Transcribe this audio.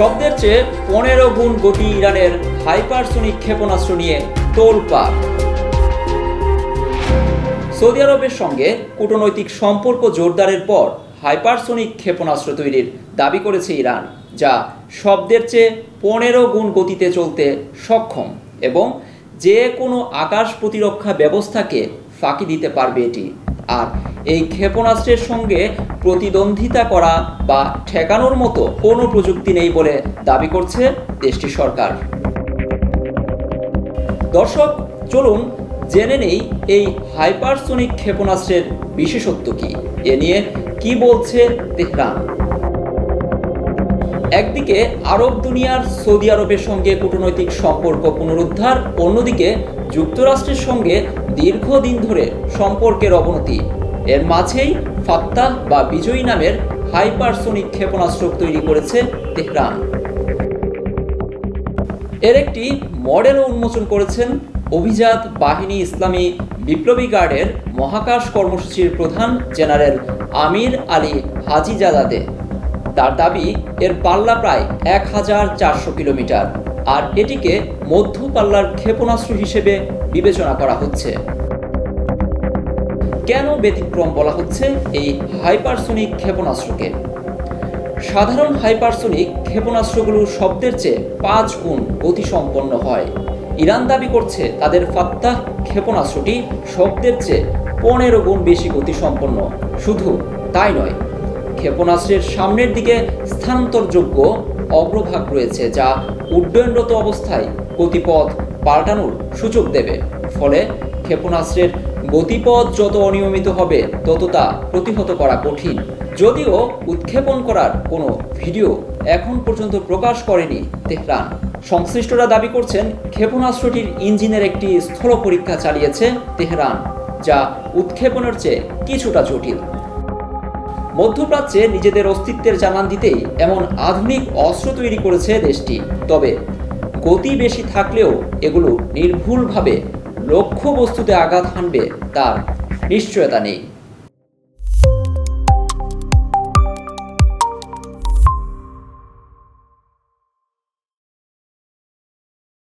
শব্দের চেয়ে পনেরো গুণ গতি ইরানের হাইপারসোনিক ক্ষেপণাস্ত্র নিয়ে তোলপাড় সৌদি আরবের সঙ্গে কূটনৈতিক সম্পর্ক জোরদারের পর হাইপারসোনিক ক্ষেপণাস্ত্র তৈরির দাবি করেছে ইরান, যা শব্দের চেয়ে পনেরো গুণ গতিতে চলতে সক্ষম এবং যে কোনো আকাশ প্রতিরক্ষা ব্যবস্থাকে ফাঁকি দিতে পারবে এটি। আর এই ক্ষেপণাস্ত্রের সঙ্গে প্রতিদ্বন্দ্বিতা করা বা ঠেকানোর মতো কোনো প্রযুক্তি নেই বলে দাবি করছে দেশটির সরকার। দর্শক, চলুন জেনে নেই এই হাইপারসোনিক ক্ষেপণাস্ত্রের বিশেষত্ব কি? এ নিয়ে কি বলছে তেহরান? একদিকে আরব দুনিয়ার সৌদি আরবের সঙ্গে কূটনৈতিক সম্পর্ক পুনরুদ্ধার, অন্যদিকে যুক্তরাষ্ট্রের সঙ্গে দীর্ঘদিন ধরে সম্পর্কের অবনতি। এর মাঝেই ফাত্তাহ বা বিজয়ী নামের হাইপারসোনিক ক্ষেপণাস্ত্র তৈরি করেছে তেহরান। এর একটি মডেলও উন্মোচন করেছেন অভিজাত বাহিনী ইসলামী বিপ্লবী গার্ডের মহাকাশ কর্মসূচির প্রধান জেনারেল আমির আলী হাজিজাদাদে তার দাবি, এর পাল্লা প্রায় এক হাজার চারশো কিলোমিটার। আর এটিকে মধ্য পাল্লার ক্ষেপণাস্ত্র হিসেবে বিবেচনা করা হচ্ছে। কেন ব্যতিক্রম বলা হচ্ছে এই হাইপারসোনিক ক্ষেপণাস্ত্রকে? সাধারণ হাইপারসোনিক ক্ষেপণাস্ত্রগুলো শব্দের চেয়ে পাঁচ গুণ গতিসম্পন্ন হয়। ইরান দাবি করছে তাদের ফাত্তাহ ক্ষেপণাস্ত্রটি শব্দের চেয়ে পনেরো গুণ বেশি গতিসম্পন্ন। শুধু তাই নয় ক্ষেপণাস্ত্রের সামনের দিকে স্থানান্তরযোগ্য অগ্রভাগ রয়েছে, যা উড্ডয়নরত অবস্থায় গতিপথ পাল্টানোর সুযোগ দেবে। ফলে ক্ষেপণাস্ত্রের গতিপথ যত অনিয়মিত হবে, তত তা প্রতিহত করা কঠিন। যদিও উৎক্ষেপণ করার কোনো ভিডিও এখন পর্যন্ত প্রকাশ করেনি তেহরান। সংশ্লিষ্টরা দাবি করছেন, ক্ষেপণাস্ত্রটির ইঞ্জিনের একটি স্থল পরীক্ষা চালিয়েছে তেহরান, যা উৎক্ষেপণের চেয়ে কিছুটা জটিল। মধ্যপ্রাচ্যে নিজেদের অস্তিত্বের জানান দিতেই এমন আধুনিক অস্ত্র তৈরি করেছে দেশটি। তবে গতি বেশি থাকলেও এগুলো নির্ভুলভাবে লক্ষ্যবস্তুতে আঘাত হানবে তার নিশ্চয়তা নেই।